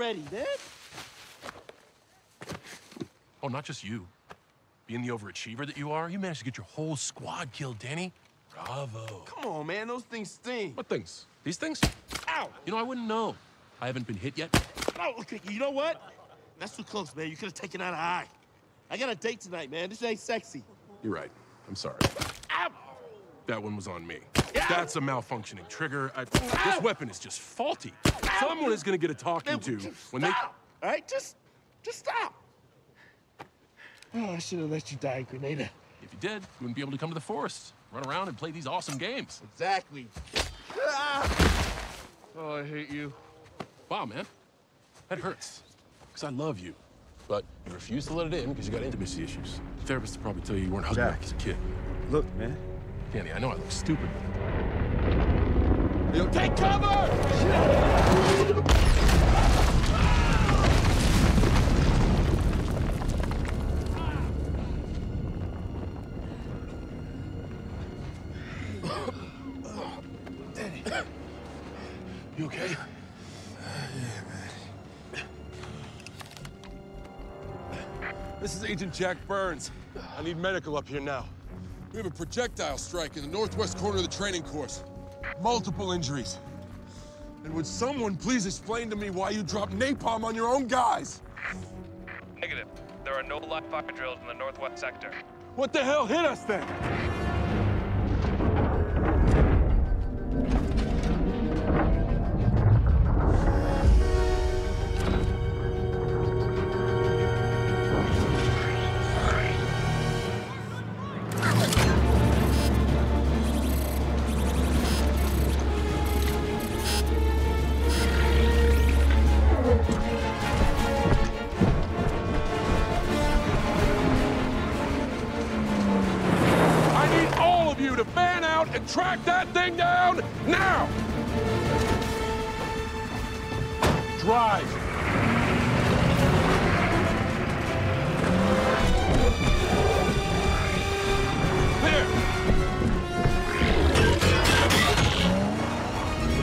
already, man. Oh, not just you. Being the overachiever that you are, you managed to get your whole squad killed, Danny. Bravo. Come on, man, those things sting. What things? These things? Ow! You know, I wouldn't know. I haven't been hit yet. Oh, okay, you know what? That's too close, man. You could have taken out an eye. I got a date tonight, man. This ain't sexy. You're right. I'm sorry. Ow! That one was on me. Yeah. That's a malfunctioning trigger. I, this weapon is just faulty. Someone is gonna get a talking Man, to just when they. stop. All right, just, just stop. Oh, I should have let you die, Grenada. If you did, you wouldn't be able to come to the forest, run around, and play these awesome games. Exactly. Ah! Oh, I hate you. Wow, man. That hurts. Because I love you. But you refuse to let it in because you got intimacy issues. The therapist will probably tell you you weren't hugging Jack. back as a kid. Look, man. Danny, I know I look stupid. You take cover! You okay? This is Agent Jack Burns. I need medical up here now. We have a projectile strike in the northwest corner of the training course. Multiple injuries. And would someone please explain to me why you dropped napalm on your own guys? Negative. There are no live fire drills in the northwest sector. What the hell hit us then? Track that thing down now! Drive!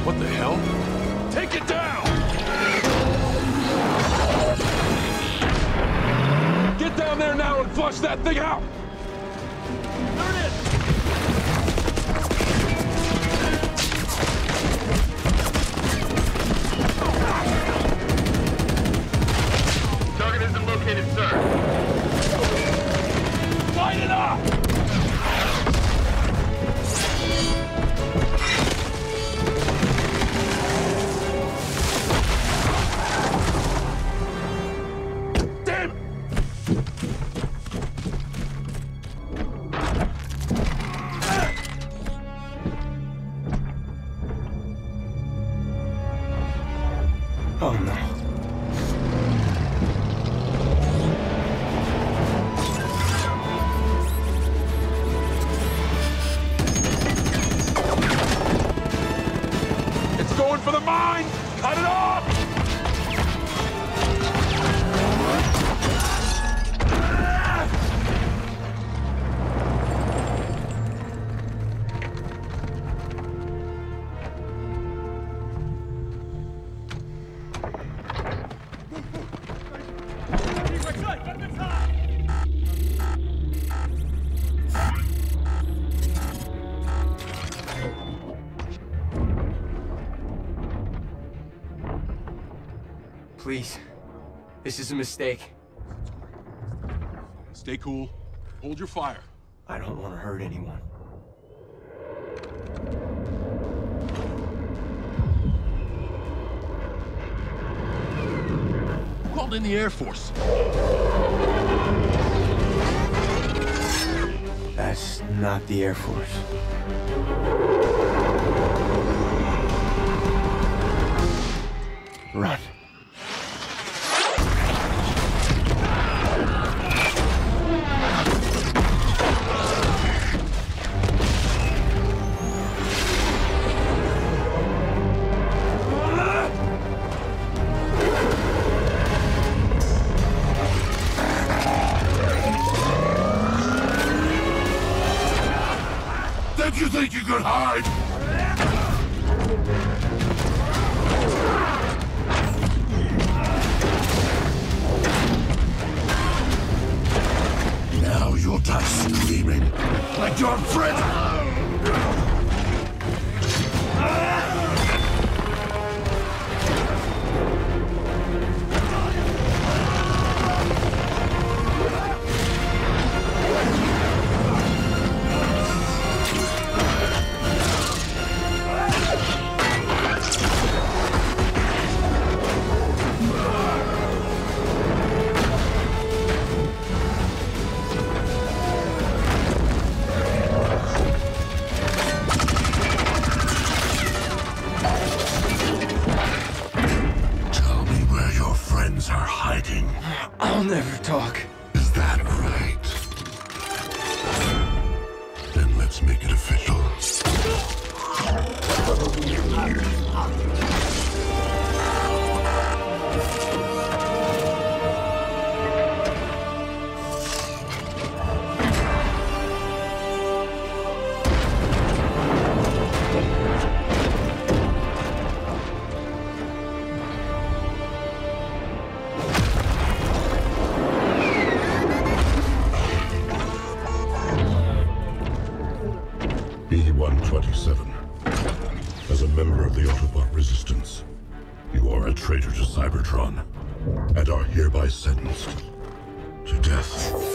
What the hell? Take it down! Get down there now and flush that thing out! Please. This is a mistake. Stay cool. Hold your fire. I don't want to hurt anyone. Called in the Air Force? That's not the Air Force. Run. hide! Now you'll die screaming like your friend! Fighting. I'll never talk. Is that right? Then let's make it official. B-127. As a member of the Autobot Resistance, you are a traitor to Cybertron, and are hereby sentenced to death.